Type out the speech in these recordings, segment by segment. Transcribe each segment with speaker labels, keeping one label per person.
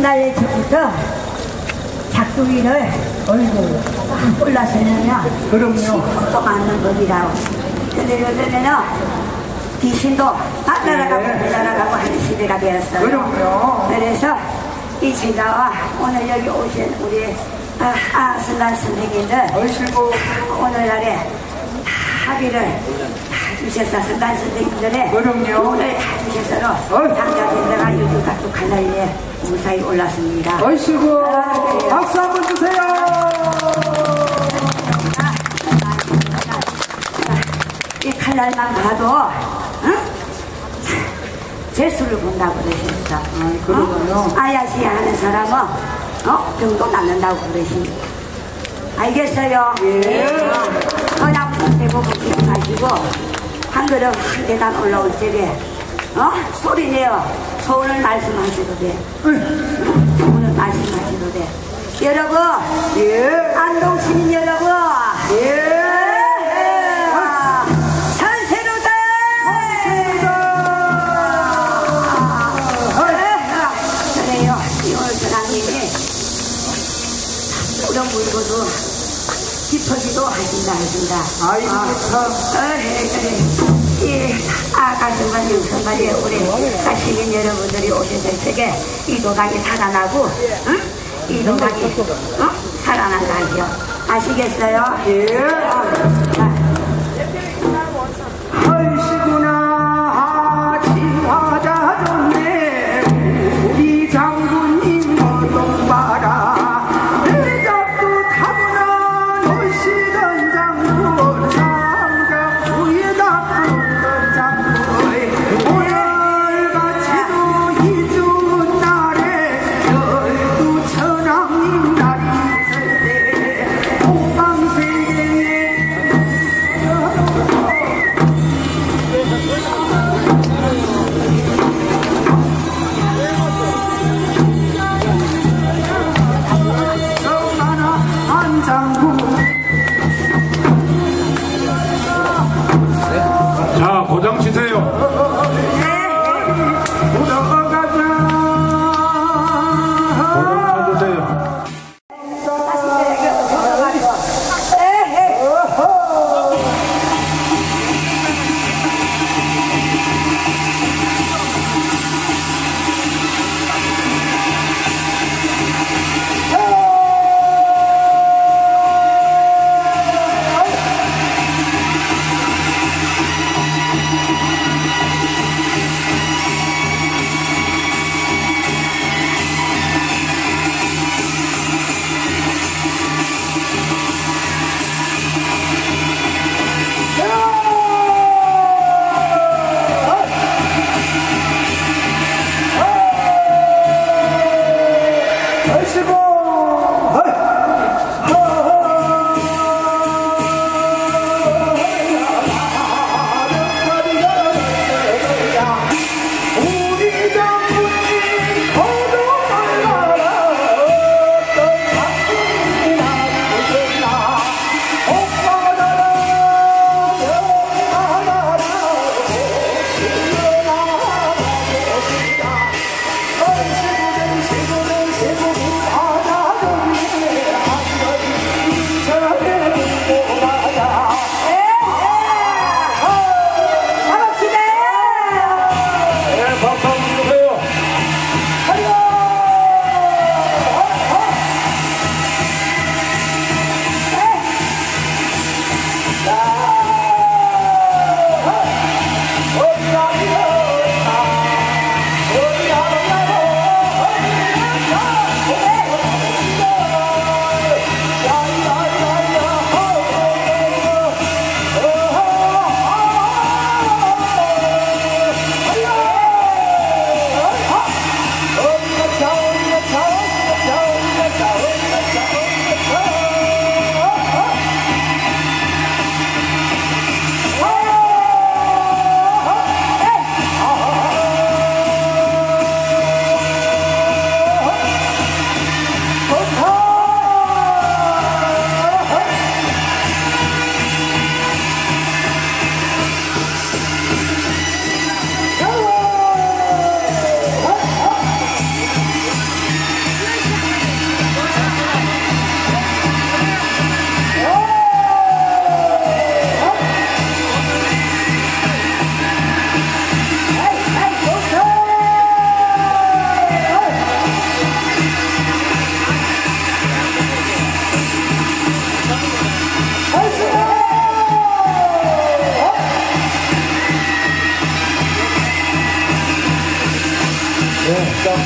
Speaker 1: 옛날 예전부터 작두기를
Speaker 2: 아이고,
Speaker 1: 올라서려면
Speaker 2: 그럼요.
Speaker 1: 또 맞는 법이라고. 근데 요즘에는 귀신도 다 날아가고
Speaker 2: 네.
Speaker 1: 날아가고 하는 시대가 되었어요.
Speaker 2: 그럼요.
Speaker 1: 그래서 이 제자와 오늘 여기 오신 우리 아, 아슬란 선생님들 오늘날에 다 합의를 다 주셔서 선단 선생님들의
Speaker 2: 그럼요.
Speaker 1: 오늘 다 주셔서
Speaker 2: 어이.
Speaker 1: 당자진들가 여기 각도 칼날리에 무사히 올랐습니다.
Speaker 2: 아,
Speaker 1: 그래요.
Speaker 2: 박수 한번 주세요.
Speaker 1: 이 칼날만 봐도 응? 재수를 본다고 그러셨어.
Speaker 2: 그러나요?
Speaker 1: 어? 아야시 하는 사람은 어? 병도 낫는다고 그러십니다. 알겠어요?
Speaker 2: 예.
Speaker 1: 그냥 대부분 기억하시고 한 그릇 한 계단 올라올 적에 어? 소리 내어 소원을 말씀하셔도 돼. 소원을 말씀하셔도 돼. 여러분,
Speaker 2: 예.
Speaker 1: 안동 시민 여러분,
Speaker 2: 예.
Speaker 1: 깊어지도 하신다 하신다.
Speaker 2: 아이고, 참.
Speaker 1: 어헤, 그래. 이 아가슴만 영선발에 우리 가시민 여러분들이 오셨을 적에 이 도당이 살아나고, 응? 이 도당이, 응? 살아난다 하죠. 아시겠어요?
Speaker 2: 예.
Speaker 1: 자,
Speaker 2: 하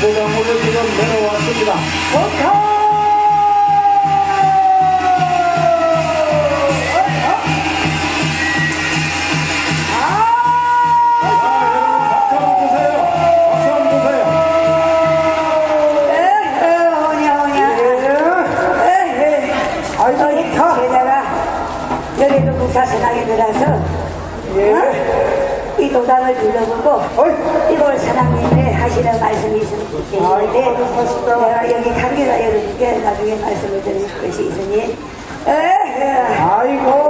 Speaker 2: 고장으로 지금 내려왔습니다.
Speaker 1: 여기도 국사선하게 들어서 어? 이 도당을 둘러보고 이걸 사장님의 하시는 말씀이 있으신데 내가 여기 관계자 여러분께 나중에 말씀을 드릴 것이 있으니 에헤.
Speaker 2: 아이고,